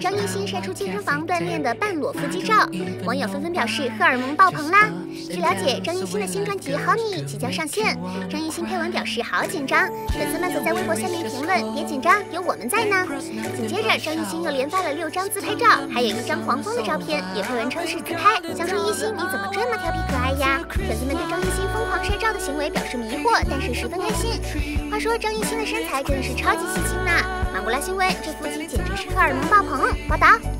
张艺兴晒出健身房锻炼的半裸腹肌照，网友纷纷表示荷尔蒙爆棚啦。据了解，张艺兴的新专辑《Honey》即将上线，张艺兴配文表示好紧张，粉丝们则在微博下面评论别紧张，有我们在呢。紧接着，张艺兴又连发了六张自拍照，还有一张黄蜂的照片，也配文称是自拍，想说艺兴你怎么这么调皮可爱呀？粉丝们对张艺兴疯狂晒照的行为表示迷惑，但是十分开心。话说张艺兴的身材真的是超级细心呐！拉新闻，这腹肌简直是荷尔蒙爆棚！报道。